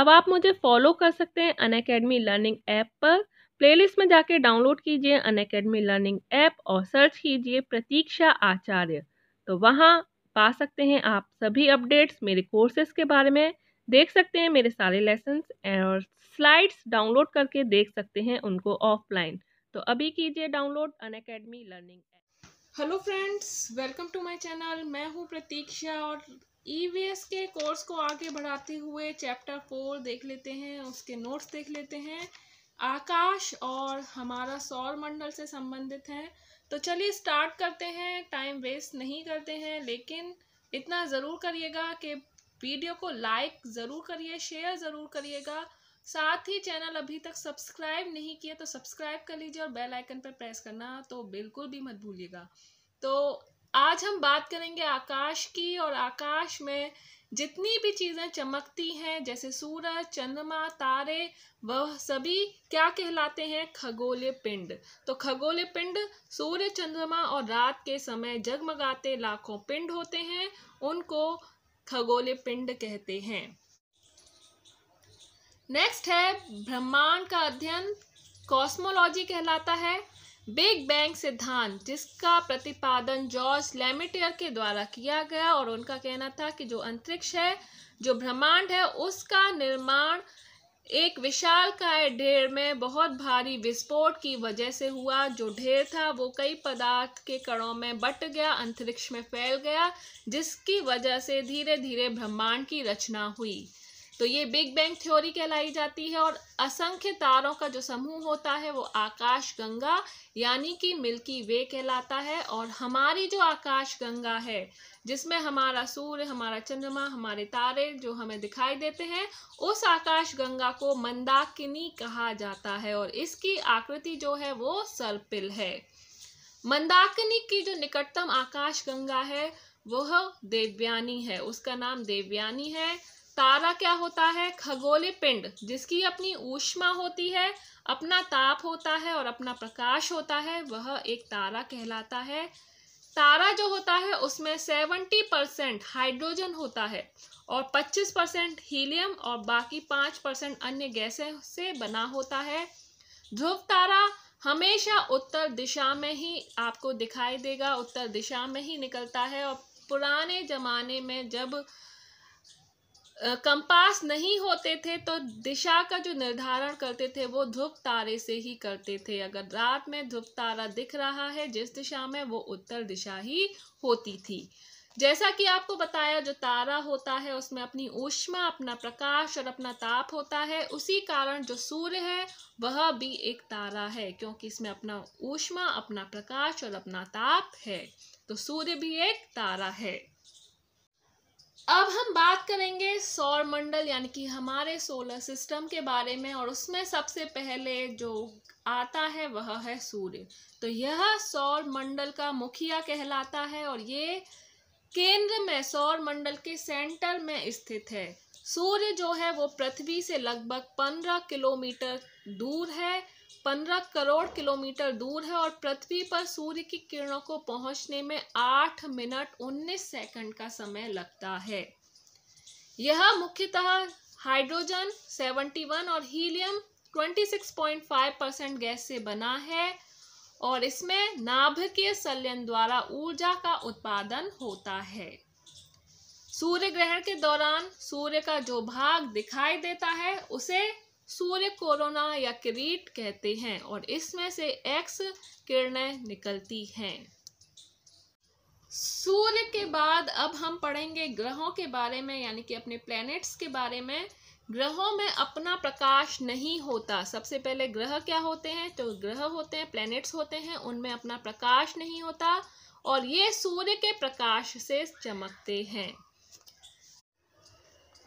अब आप मुझे फॉलो कर सकते हैं अन अकेडमी लर्निंग ऐप पर। प्लेलिस्ट में जाके डाउनलोड कीजिए अन अकेडमी लर्निंग ऐप और सर्च कीजिए प्रतीक्षा आचार्य। तो वहाँ पा सकते हैं आप सभी अपडेट्स मेरे कोर्सेज के बारे में। देख सकते हैं मेरे सारे लेसन्स और स्लाइड्स डाउनलोड करके देख सकते हैं उनको ऑफलाइन तो अभी कीजिए download Unacademy learning hello friends welcome to my channel मैं हूँ प्रतीक्षा और ईवीएस के कोर्स को आगे बढ़ाते हुए चैप्टर फोर देख लेते हैं, उसके नोट्स देख लेते हैं। आकाश और हमारा सौर मंडल से संबंधित है। तो चलिए स्टार्ट करते हैं टाइम वेस्ट नहीं करते हैं, लेकिन इतना ज़रूर करिएगा कि वीडियो को लाइक ज़रूर करिए शेयर ज़रूर करिएगा। साथ ही चैनल अभी तक सब्सक्राइब नहीं किया तो सब्सक्राइब कर लीजिए और बेल आइकन पर प्रेस करना तो बिल्कुल भी मत भूलिएगा। तो आज हम बात करेंगे आकाश की और आकाश में जितनी भी चीज़ें चमकती हैं, जैसे सूरज, चंद्रमा, तारे, वह सभी क्या कहलाते हैं? खगोलीय पिंड। तो खगोलीय पिंड सूर्य, चंद्रमा और रात के समय जगमगाते लाखों पिंड होते हैं, उनको खगोलीय पिंड कहते हैं। नेक्स्ट है, ब्रह्मांड का अध्ययन कॉस्मोलॉजी कहलाता है। बिग बैंग सिद्धांत, जिसका प्रतिपादन जॉर्ज लेमिटियर के द्वारा किया गया और उनका कहना था कि जो अंतरिक्ष है, जो ब्रह्मांड है, उसका निर्माण एक विशाल काय ढेर में बहुत भारी विस्फोट की वजह से हुआ। जो ढेर था, वो कई पदार्थ के कणों में बट गया, अंतरिक्ष में फैल गया, जिसकी वजह से धीरे धीरे ब्रह्मांड की रचना हुई। तो ये बिग बैंग थ्योरी कहलाई जाती है और असंख्य तारों का जो समूह होता है वो आकाश गंगा, यानी कि मिल्की वे कहलाता है और हमारी जो आकाश गंगा है, जिसमें हमारा सूर्य, हमारा चंद्रमा, हमारे तारे जो हमें दिखाई देते हैं, उस आकाश गंगा को मंदाकिनी कहा जाता है और इसकी आकृति जो है वो सर्पिल है। मंदाकिनी की जो निकटतम आकाश गंगा है, वह देवयानी है, उसका नाम देवयानी है। तारा क्या होता है? खगोलीय पिंड, जिसकी अपनी ऊष्मा होती है, अपना ताप होता है और अपना प्रकाश होता है, वह एक तारा कहलाता है। तारा जो होता है, उसमें सेवेंटी परसेंट हाइड्रोजन होता है और पच्चीस परसेंट हीलियम और बाकी पाँच परसेंट अन्य गैसें से बना होता है। ध्रुव तारा हमेशा उत्तर दिशा में ही आपको दिखाई देगा, उत्तर दिशा में ही निकलता है और पुराने ज़माने में जब कंपास नहीं होते थे तो दिशा का जो निर्धारण करते थे, वो ध्रुव तारे से ही करते थे। अगर रात में ध्रुव तारा दिख रहा है, जिस दिशा में, वो उत्तर दिशा ही होती थी। जैसा कि आपको बताया, जो तारा होता है, उसमें अपनी ऊष्मा, अपना प्रकाश और अपना ताप होता है। उसी कारण जो सूर्य है, वह भी एक तारा है, क्योंकि इसमें अपना ऊष्मा, अपना प्रकाश और अपना ताप है। तो सूर्य भी एक तारा है। अब हम बात करेंगे सौर मंडल, यानी कि हमारे सोलर सिस्टम के बारे में, और उसमें सबसे पहले जो आता है वह है सूर्य। तो यह सौर मंडल का मुखिया कहलाता है, और ये केंद्र में, सौर मंडल के सेंटर में स्थित है। सूर्य जो है, वो पृथ्वी से लगभग पंद्रह किलोमीटर दूर है पंद्रह करोड़ किलोमीटर दूर है और पृथ्वी पर सूर्य की किरणों को पहुँचने में आठ मिनट उन्नीस सेकंड का समय लगता है। यह मुख्यतः हाइड्रोजन 71 और हीलियम 26.5 परसेंट गैस से बना है और इसमें नाभिकीय संयन द्वारा ऊर्जा का उत्पादन होता है। सूर्य ग्रहण के दौरान सूर्य का जो भाग दिखाई देता है, उसे सूर्य कोरोना या किरीट कहते हैं और इसमें से एक्स किरणें निकलती हैं। सूर्य के बाद अब हम पढ़ेंगे ग्रहों के बारे में, यानी कि अपने प्लैनेट्स के बारे में। ग्रहों में अपना प्रकाश नहीं होता। सबसे पहले ग्रह क्या होते हैं? तो ग्रह होते हैं प्लैनेट्स होते हैं, उनमें अपना प्रकाश नहीं होता और ये सूर्य के प्रकाश से चमकते हैं।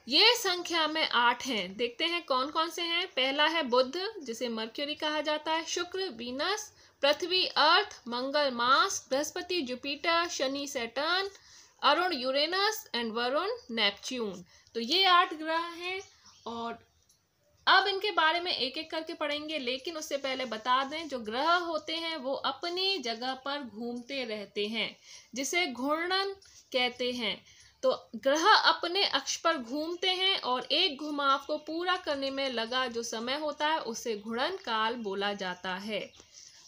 ये संख्या में आठ हैं। देखते हैं कौन कौन से हैं। पहला है बुध, जिसे मर्क्यूरी कहा जाता है। Shukra, Venus, Prithvi, Earth, Mangal, Mars, Brihaspati, Jupiter, Shani, Saturn, Arun, Uranus and Varun, Neptune. तो ये आठ ग्रह हैं और अब इनके बारे में एक एक करके पढ़ेंगे, लेकिन उससे पहले बता दें, जो ग्रह होते हैं, वो अपनी जगह पर घूमते रहते हैं, जिसे घूर्णन कहते हैं। तो ग्रह अपने अक्ष पर घूमते हैं और एक घुमाव को पूरा करने में लगा जो समय होता है, उसे घुड़न काल बोला जाता है।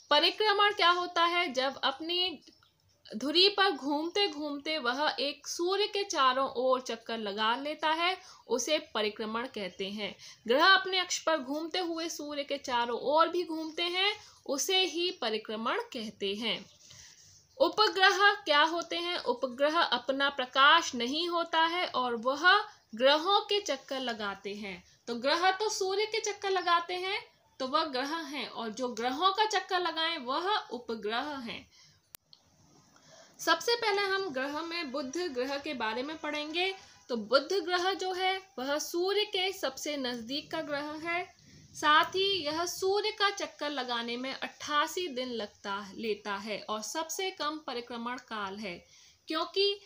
परिक्रमण क्या होता है? जब अपनी धुरी पर घूमते घूमते वह एक सूर्य के चारों ओर चक्कर लगा लेता है, उसे परिक्रमण कहते हैं। ग्रह अपने अक्ष पर घूमते हुए सूर्य के चारों ओर भी घूमते हैं, उसे ही परिक्रमण कहते हैं। उपग्रह क्या होते हैं? उपग्रह अपना प्रकाश नहीं होता है और वह ग्रहों के चक्कर लगाते हैं। तो ग्रह तो सूर्य के चक्कर लगाते हैं तो वह ग्रह हैं और जो ग्रहों का चक्कर लगाएँ, वह उपग्रह हैं। सबसे पहले हम ग्रह में बुध ग्रह के बारे में पढ़ेंगे। तो बुध ग्रह जो है, वह सूर्य के सबसे नज़दीक का ग्रह है। साथ ही यह सूर्य का चक्कर लगाने में अट्ठासी दिन लगता लेता है और सबसे कम परिक्रमण काल है। क्योंकि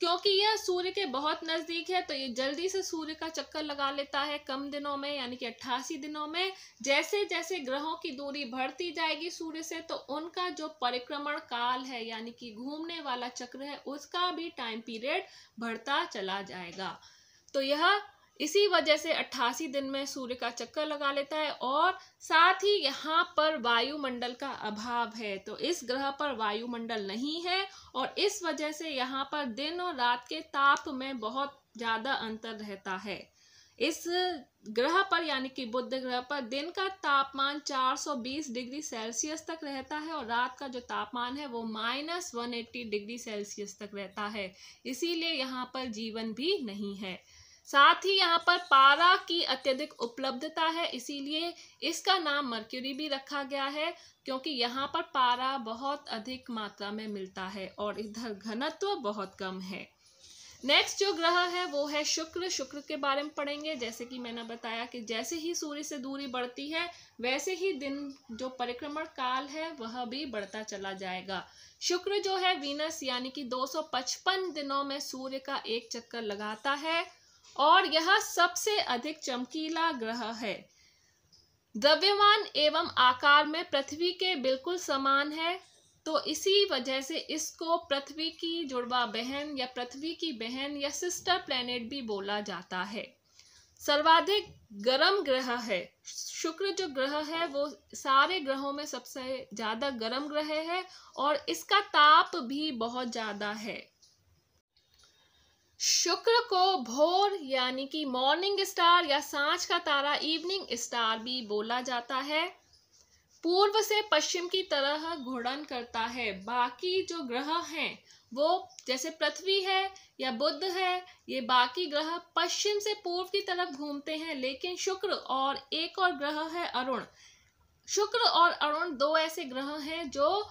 क्योंकि यह सूर्य के बहुत नज़दीक है तो ये जल्दी से सूर्य का चक्कर लगा लेता है कम दिनों में, यानी कि अट्ठासी दिनों में। जैसे जैसे ग्रहों की दूरी बढ़ती जाएगी सूर्य से तो उनका जो परिक्रमण काल है, यानी कि घूमने वाला चक्र है, उसका भी टाइम पीरियड बढ़ता चला जाएगा। तो यह इसी वजह से 88 दिन में सूर्य का चक्कर लगा लेता है और साथ ही यहाँ पर वायुमंडल का अभाव है। तो इस ग्रह पर वायुमंडल नहीं है और इस वजह से यहाँ पर दिन और रात के ताप में बहुत ज़्यादा अंतर रहता है। इस ग्रह पर यानी कि बुध ग्रह पर दिन का तापमान 420 डिग्री सेल्सियस तक रहता है और रात का जो तापमान है वो माइनस वन डिग्री सेल्सियस तक रहता है। इसीलिए यहाँ पर जीवन भी नहीं है। साथ ही यहाँ पर पारा की अत्यधिक उपलब्धता है, इसीलिए इसका नाम मर्क्यूरी भी रखा गया है, क्योंकि यहाँ पर पारा बहुत अधिक मात्रा में मिलता है और इधर घनत्व बहुत कम है। नेक्स्ट जो ग्रह है, वो है शुक्र। शुक्र के बारे में पढ़ेंगे। जैसे कि मैंने बताया कि जैसे ही सूर्य से दूरी बढ़ती है, वैसे ही दिन जो परिक्रमण काल है, वह भी बढ़ता चला जाएगा। शुक्र जो है, वीनस यानी कि 255 दिनों में सूर्य का एक चक्कर लगाता है। और यह सबसे अधिक चमकीला ग्रह है। द्रव्यमान एवं आकार में पृथ्वी के बिल्कुल समान है तो इसी वजह से इसको पृथ्वी की जुड़वा बहन या पृथ्वी की बहन या सिस्टर प्लेनेट भी बोला जाता है। सर्वाधिक गर्म ग्रह है। शुक्र जो ग्रह है, वो सारे ग्रहों में सबसे ज़्यादा गर्म ग्रह है और इसका ताप भी बहुत ज़्यादा है। शुक्र को भोर, यानी कि मॉर्निंग स्टार या साँझ का तारा इवनिंग स्टार भी बोला जाता है। पूर्व से पश्चिम की तरह घूर्णन करता है। बाकी जो ग्रह हैं, वो जैसे पृथ्वी है या बुध है, ये बाकी ग्रह पश्चिम से पूर्व की तरफ़ घूमते हैं, लेकिन शुक्र और एक और ग्रह है अरुण। शुक्र और अरुण दो ऐसे ग्रह हैं जो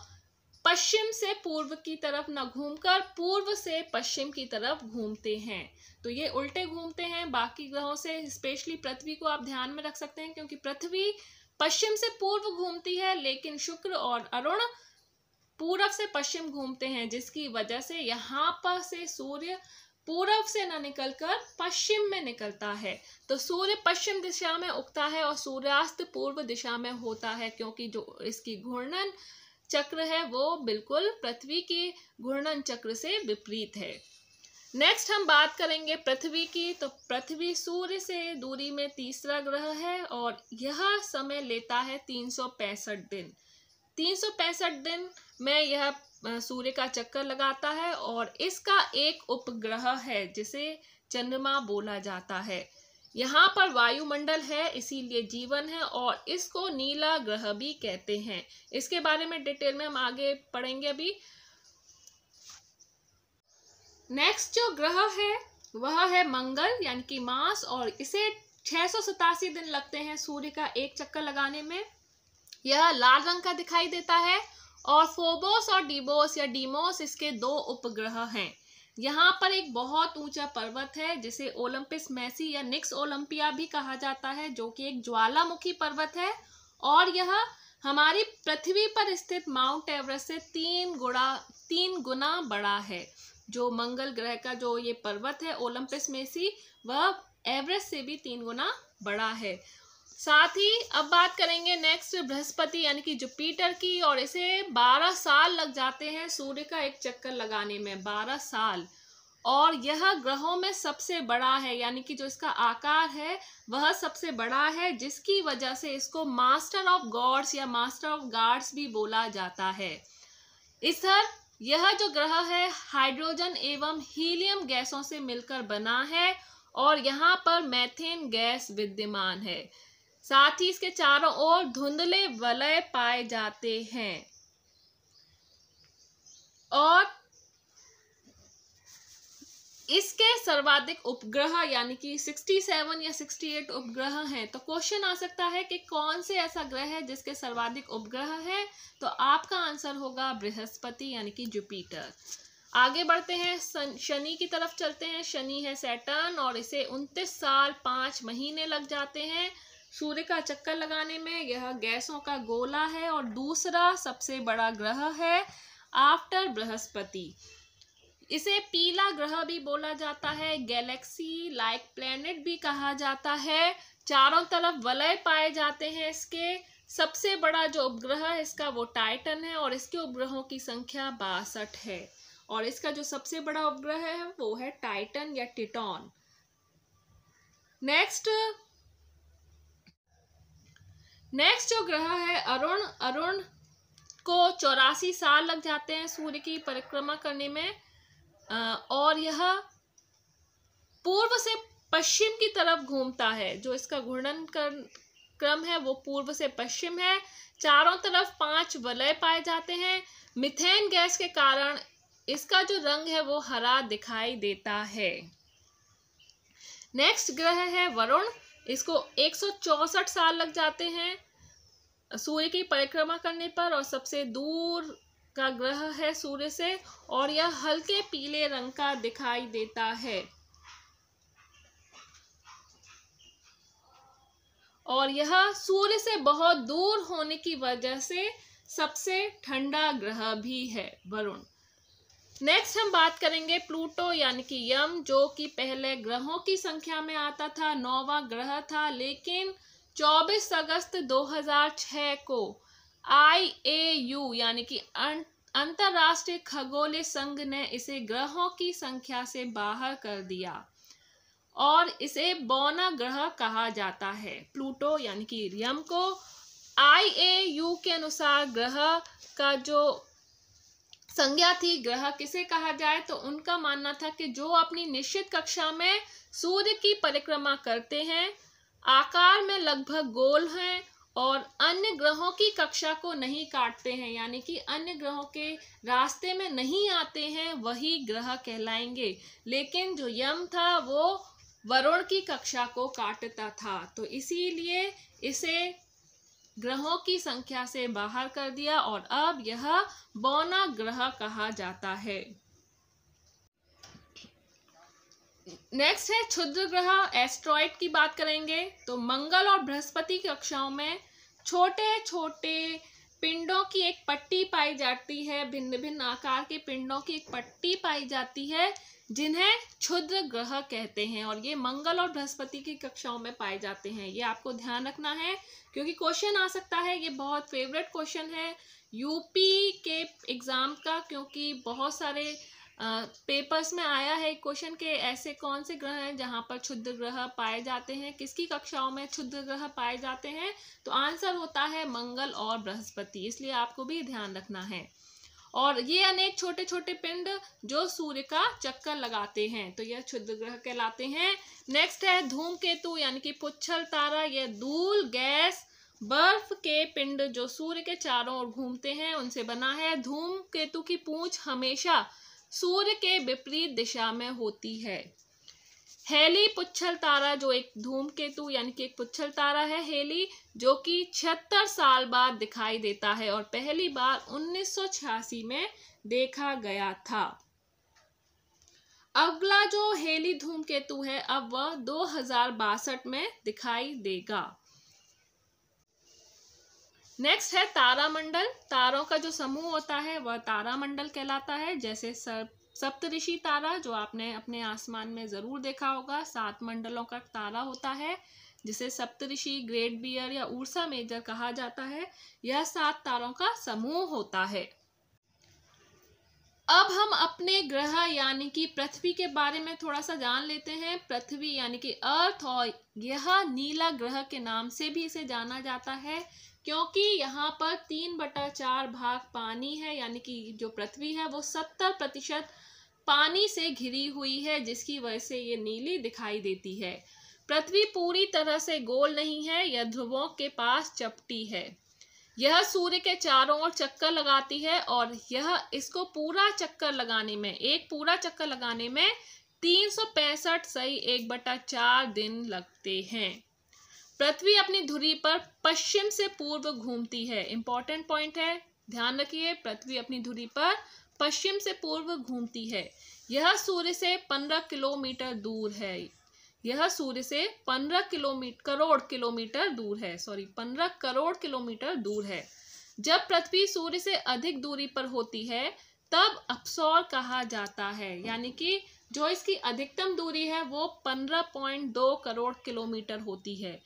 पश्चिम से पूर्व की तरफ़ न घूमकर पूर्व से पश्चिम की तरफ़ घूमते हैं। तो ये उल्टे घूमते हैं, बाकी ग्रहों से, स्पेशली पृथ्वी को आप ध्यान में रख सकते हैं, क्योंकि पृथ्वी पश्चिम से पूर्व घूमती है, लेकिन शुक्र और अरुण पूर्व से पश्चिम घूमते हैं, जिसकी वजह से यहाँ पर से सूर्य पूर्व से न निकलकर पश्चिम में निकलता है। तो सूर्य पश्चिम दिशा में उगता है और सूर्यास्त पूर्व दिशा में होता है, क्योंकि जो इसकी घूर्णन चक्र है, वो बिल्कुल पृथ्वी के घूर्णन चक्र से विपरीत है। नेक्स्ट हम बात करेंगे पृथ्वी की तो पृथ्वी सूर्य से दूरी में तीसरा ग्रह है और यह समय लेता है तीन सौ पैंसठ दिन। तीन सौ पैंसठ दिन में यह सूर्य का चक्कर लगाता है और इसका एक उपग्रह है जिसे चंद्रमा बोला जाता है। यहाँ पर वायुमंडल है, इसीलिए जीवन है और इसको नीला ग्रह भी कहते हैं। इसके बारे में डिटेल में हम आगे पढ़ेंगे अभी। नेक्स्ट जो ग्रह है, वह है मंगल, यानी कि मास, और इसे छह सौ सतासी दिन लगते हैं सूर्य का एक चक्कर लगाने में। यह लाल रंग का दिखाई देता है और फोबोस और डिबोस या डीमोस इसके दो उपग्रह हैं। यहाँ पर एक बहुत ऊँचा पर्वत है, जिसे ओलंपिस मैसी या निक्स ओलंपिया भी कहा जाता है, जो कि एक ज्वालामुखी पर्वत है। और यह हमारी पृथ्वी पर स्थित माउंट एवरेस्ट से तीन गुणा, तीन गुना बड़ा है। जो मंगल ग्रह का जो ये पर्वत है, ओलंपिस मेसी, वह एवरेस्ट से भी तीन गुना बड़ा है। साथ ही अब बात करेंगे नेक्स्ट बृहस्पति यानी कि जुपिटर की और इसे 12 साल लग जाते हैं सूर्य का एक चक्कर लगाने में 12 साल। और यह ग्रहों में सबसे बड़ा है, यानी कि जो इसका आकार है, वह सबसे बड़ा है, जिसकी वजह से इसको मास्टर ऑफ़ गॉड्स या मास्टर ऑफ़ गार्ड्स भी बोला जाता है। इस यह जो ग्रह है हाइड्रोजन एवं हीलियम गैसों से मिलकर बना है और यहाँ पर मैथेन गैस विद्यमान है। साथ ही इसके चारों ओर धुंधले वलय पाए जाते हैं। और इसके सर्वाधिक उपग्रह, यानी कि 67 या 68 उपग्रह हैं तो क्वेश्चन आ सकता है कि कौन से ऐसा ग्रह है जिसके सर्वाधिक उपग्रह है? तो आपका आंसर होगा बृहस्पति, यानी कि जुपिटर आगे बढ़ते हैं शनि की तरफ़ चलते हैं। शनि है सैटर्न और इसे उनतीस साल पाँच महीने लग जाते हैं। सूर्य का चक्कर लगाने में यह गैसों का गोला है और दूसरा सबसे बड़ा ग्रह है आफ्टर बृहस्पति। इसे पीला ग्रह भी बोला जाता है गैलेक्सी लाइक प्लेनेट भी कहा जाता है। चारों तरफ़ वलय पाए जाते हैं इसके। सबसे बड़ा जो उपग्रह है, इसका वो टाइटन है और इसके उपग्रहों की संख्या बासठ है। और इसका जो सबसे बड़ा उपग्रह है, वो है टाइटन या टिटॉन नेक्स्ट नेक्स्ट जो ग्रह है, अरुण अरुण को चौरासी साल लग जाते हैं सूर्य की परिक्रमा करने में। और यह पूर्व से पश्चिम की तरफ़ घूमता है। जो इसका घूर्णन कर, क्रम है, वो पूर्व से पश्चिम है। चारों तरफ़ पाँच वलय पाए जाते हैं। मिथेन गैस के कारण इसका जो रंग है, वो हरा दिखाई देता है। नेक्स्ट ग्रह है वरुण। इसको एक साल लग जाते हैं। सूर्य की परिक्रमा करने पर और सबसे दूर का ग्रह है सूर्य से, और यह हल्के पीले रंग का दिखाई देता है। और यह सूर्य से बहुत दूर होने की वजह से सबसे ठंडा ग्रह भी है, वरुण। नेक्स्ट हम बात करेंगे प्लूटो यानी कि यम, जो कि पहले ग्रहों की संख्या में आता था, नौवा ग्रह था, लेकिन 24 अगस्त 2006 को आई ए यू यानी कि अंतरराष्ट्रीय खगोलीय संघ ने इसे ग्रहों की संख्या से बाहर कर दिया और इसे बौना ग्रह कहा जाता है। प्लूटो, यानी कि रियम को आई ए यू के अनुसार ग्रह का जो संज्ञा थी, ग्रह किसे कहा जाए तो उनका मानना था कि जो अपनी निश्चित कक्षा में सूर्य की परिक्रमा करते हैं आकार में लगभग गोल हैं और अन्य ग्रहों की कक्षा को नहीं काटते हैं, यानी कि अन्य ग्रहों के रास्ते में नहीं आते हैं, वही ग्रह कहलाएँगे। लेकिन जो यम था, वो वरुण की कक्षा को काटता था। तो इसीलिए इसे ग्रहों की संख्या से बाहर कर दिया और अब यह बौना ग्रह कहा जाता है। नेक्स्ट है क्षुद्र ग्रह एस्ट्रॉइड की बात करेंगे। तो मंगल और बृहस्पति की कक्षाओं में छोटे छोटे पिंडों की एक पट्टी पाई जाती है। भिन्न भिन्न आकार के पिंडों की एक पट्टी पाई जाती है, जिन्हें क्षुद्र ग्रह कहते हैं और ये मंगल और बृहस्पति की कक्षाओं में पाए जाते हैं। ये आपको ध्यान रखना है, क्योंकि क्वेश्चन आ सकता है। ये बहुत फेवरेट क्वेश्चन है। यूपी के एग्ज़ाम का, क्योंकि बहुत सारे पेपर्स में आया है क्वेश्चन के ऐसे कौन से ग्रह हैं जहाँ पर क्षुद्र ग्रह पाए जाते हैं? किसकी कक्षाओं में क्षुद्र ग्रह पाए जाते हैं? तो आंसर होता है मंगल और बृहस्पति, इसलिए आपको भी ध्यान रखना है। और ये अनेक छोटे छोटे पिंड जो सूर्य का चक्कर लगाते हैं तो यह क्षुद्र ग्रह कहलाते हैं। नेक्स्ट है धूमकेतु, यानी कि पुच्छल तारा, यह धूल, गैस, बर्फ़ के पिंड जो सूर्य के चारों ओर घूमते हैं, उनसे बना है धूम केतु की पूंछ हमेशा। सूर्य के विपरीत दिशा में होती है। हेली पुच्छल तारा जो एक धूमकेतु यानी कि एक पुच्छल तारा है, हेली जो कि छिहत्तर साल बाद दिखाई देता है और पहली बार उन्नीस सौ छियासी में देखा गया था। अगला जो हेली धूमकेतु है, अब वह दो हज़ार बासठ में दिखाई देगा। नेक्स्ट है तारामंडल। तारों का जो समूह होता है, वह तारामंडल कहलाता है, जैसे सप्तऋषि तारा, जो आपने अपने आसमान में ज़रूर देखा होगा, सात मंडलों का तारा होता है, जिसे सप्तऋषि, ग्रेट बियर या ऊर्सा मेजर कहा जाता है। यह सात तारों का समूह होता है। अब हम अपने ग्रह यानी कि पृथ्वी के बारे में थोड़ा सा जान लेते हैं। पृथ्वी यानी कि अर्थ और यह नीला ग्रह के नाम से भी इसे जाना जाता है, क्योंकि यहाँ पर तीन बटा चार भाग पानी है, यानी कि जो पृथ्वी है वो सत्तर प्रतिशत पानी से घिरी हुई है, जिसकी वजह से ये नीली दिखाई देती है। पृथ्वी पूरी तरह से गोल नहीं है, यह ध्रुवों के पास चपटी है। यह सूर्य के चारों ओर चक्कर लगाती है और यह इसको पूरा चक्कर लगाने में, एक पूरा चक्कर लगाने में तीन सौ पैंसठ सही एक बटा चार दिन लगते हैं। पृथ्वी अपनी धुरी पर पश्चिम से पूर्व घूमती है। इंपॉर्टेंट पॉइंट है, ध्यान रखिए, पृथ्वी अपनी धुरी पर पश्चिम से पूर्व घूमती है। यह सूर्य से पंद्रह किलोमीटर दूर है। यह सूर्य से पंद्रह किलोमीटर करोड़ किलोमीटर दूर है सॉरी पंद्रह करोड़ किलोमीटर दूर है। जब पृथ्वी सूर्य से अधिक दूरी पर होती है, तब अपसौर कहा जाता है, यानी कि जो इसकी अधिकतम दूरी है, वो पंद्रह पॉइंट दो करोड़ किलोमीटर होती है।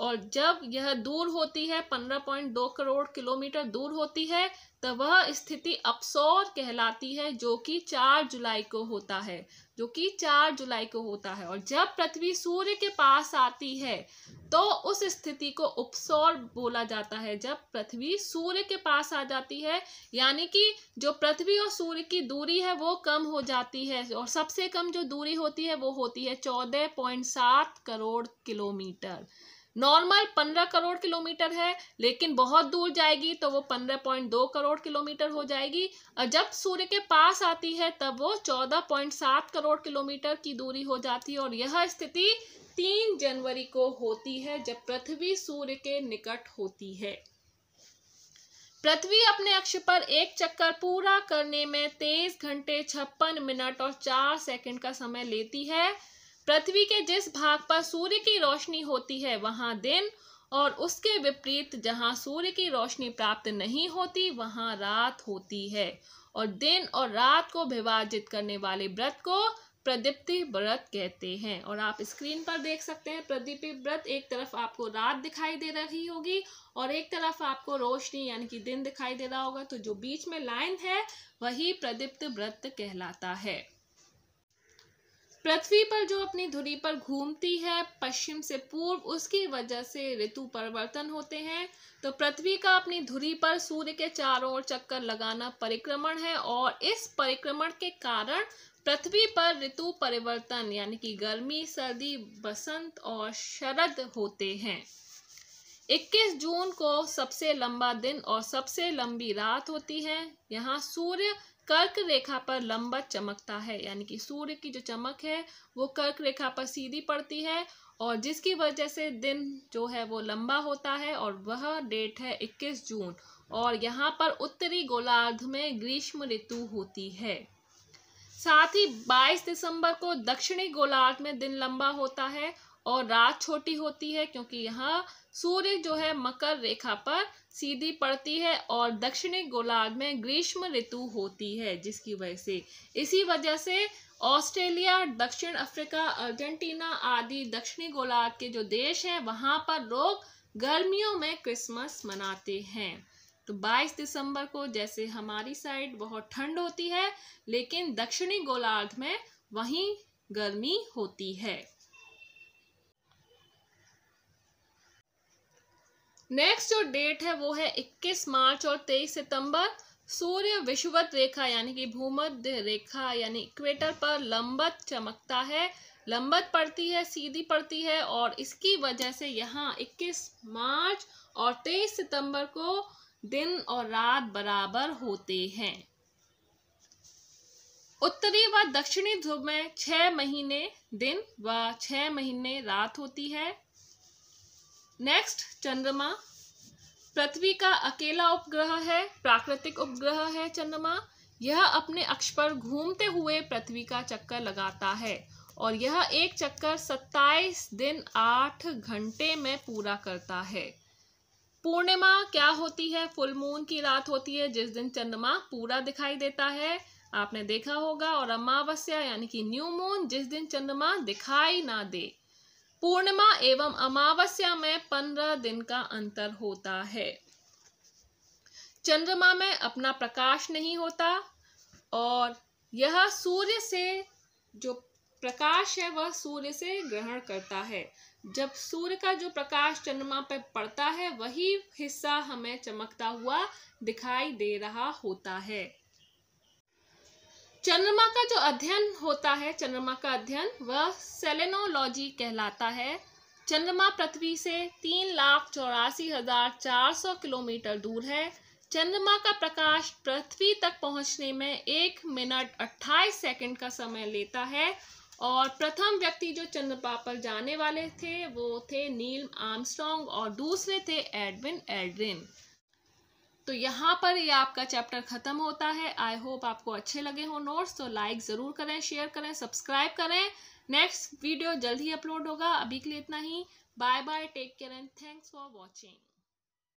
और जब यह दूर होती है, पंद्रह पॉइंट दो करोड़ किलोमीटर दूर होती है, तब वह स्थिति अपसौर कहलाती है, जो कि चार जुलाई को होता है। जो कि चार जुलाई को होता है और जब पृथ्वी सूर्य के पास आती है तो उस स्थिति को उपसौर बोला जाता है। जब पृथ्वी सूर्य के पास आ जाती है, यानी कि जो पृथ्वी और सूर्य की दूरी है, वो कम हो जाती है और सबसे कम जो दूरी होती है, वो होती है चौदह पॉइंट सात करोड़ किलोमीटर। नॉर्मल पंद्रह करोड़ किलोमीटर है, लेकिन बहुत दूर जाएगी तो वो पंद्रह पॉइंट दो करोड़ किलोमीटर हो जाएगी। और जब सूर्य के पास आती है, तब वो चौदह पॉइंट सात करोड़ किलोमीटर की दूरी हो जाती है और यह स्थिति तीन जनवरी को होती है, जब पृथ्वी सूर्य के निकट होती है। पृथ्वी अपने अक्ष पर एक चक्कर पूरा करने में तेईस घंटे छप्पन मिनट और चार सेकंड का समय लेती है। पृथ्वी के जिस भाग पर सूर्य की रोशनी होती है, वहाँ दिन, और उसके विपरीत जहाँ सूर्य की रोशनी प्राप्त नहीं होती, वहाँ रात होती है। और दिन और रात को विभाजित करने वाले व्रत को प्रदीप्ति व्रत कहते हैं। और आप स्क्रीन पर देख सकते हैं, प्रदीप्ति व्रत एक तरफ़ आपको रात दिखाई दे रही होगी, और एक तरफ़ आपको रोशनी यानी कि दिन दिखाई दे रहा होगा। तो जो बीच में लाइन है, वही प्रदीप्त व्रत कहलाता है। पृथ्वी पर जो अपनी धुरी पर घूमती है, पश्चिम से पूर्व, उसकी वजह से ऋतु परिवर्तन होते हैं। तो पृथ्वी का अपनी धुरी पर सूर्य के चारों ओर चक्कर लगाना परिक्रमण है और इस परिक्रमण के कारण पृथ्वी पर ऋतु परिवर्तन, यानी कि गर्मी, सर्दी, बसंत और शरद होते हैं। 21 जून को सबसे लंबा दिन और सबसे लंबी रात होती है। यहाँ सूर्य कर्क रेखा पर लंबत चमकता है, यानी कि सूर्य की जो चमक है, वो कर्क रेखा पर सीधी पड़ती है और जिसकी वजह से दिन जो है वो लंबा होता है और वह डेट है 21 जून और यहाँ पर उत्तरी गोलार्ध में ग्रीष्म ऋतु होती है। साथ ही 22 दिसंबर को दक्षिणी गोलार्ध में दिन लंबा होता है और रात छोटी होती है क्योंकि यहाँ सूर्य जो है मकर रेखा पर सीधी पड़ती है और दक्षिणी गोलार्ध में ग्रीष्म ऋतु होती है, जिसकी वजह से। इसी वजह से ऑस्ट्रेलिया, दक्षिण अफ्रीका, अर्जेंटीना आदि दक्षिणी गोलार्ध के जो देश हैं, वहाँ पर लोग गर्मियों में क्रिसमस मनाते हैं। तो 22 दिसंबर को जैसे हमारी साइड बहुत ठंड होती है, लेकिन दक्षिणी गोलार्ध में वहीं गर्मी होती है। नेक्स्ट जो डेट है वो है 21 मार्च और 23 सितंबर। सूर्य विषुवत रेखा यानी कि भूमध्य रेखा यानी इक्वेटर पर लंबत चमकता है। लंबत पड़ती है, सीधी पड़ती है और इसकी वजह से यहाँ 21 मार्च और 23 सितंबर को दिन और रात बराबर होते हैं। उत्तरी व दक्षिणी ध्रुव में छह महीने दिन व छह महीने रात होती है। नेक्स्ट चंद्रमा पृथ्वी का अकेला उपग्रह है, प्राकृतिक उपग्रह है चंद्रमा। यह अपने अक्ष पर घूमते हुए पृथ्वी का चक्कर लगाता है और यह एक चक्कर 27 दिन 8 घंटे में पूरा करता है। पूर्णिमा क्या होती है? फुल मून की रात होती है, जिस दिन चंद्रमा पूरा दिखाई देता है। आपने देखा होगा, और अमावस्या यानी कि न्यू मून जिस दिन चंद्रमा दिखाई ना दे। पूर्णिमा एवं अमावस्या में पंद्रह दिन का अंतर होता है। चंद्रमा में अपना प्रकाश नहीं होता और यह सूर्य से जो प्रकाश है, वह सूर्य से ग्रहण करता है। जब सूर्य का जो प्रकाश चंद्रमा पर पड़ता है, वही हिस्सा हमें चमकता हुआ दिखाई दे रहा होता है। चंद्रमा का जो अध्ययन होता है, चंद्रमा का अध्ययन, वह सेलेनोलॉजी कहलाता है। चंद्रमा पृथ्वी से तीन लाख चौरासी हज़ार चार सौ किलोमीटर दूर है। चंद्रमा का प्रकाश पृथ्वी तक पहुँचने में एक मिनट अट्ठाईस सेकंड का समय लेता है और प्रथम व्यक्ति जो चंद्रमा पर जाने वाले थे, वो थे नील आर्मस्ट्रॉन्ग और दूसरे थे एडविन एड्रिन तो यहाँ पर ये आपका चैप्टर ख़त्म होता है। आई होप आपको अच्छे लगे हों नोट्स तो लाइक ज़रूर करें शेयर करें सब्सक्राइब करें। नेक्स्ट वीडियो जल्द ही अपलोड होगा। अभी के लिए इतना ही। Bye bye take care and thanks for watching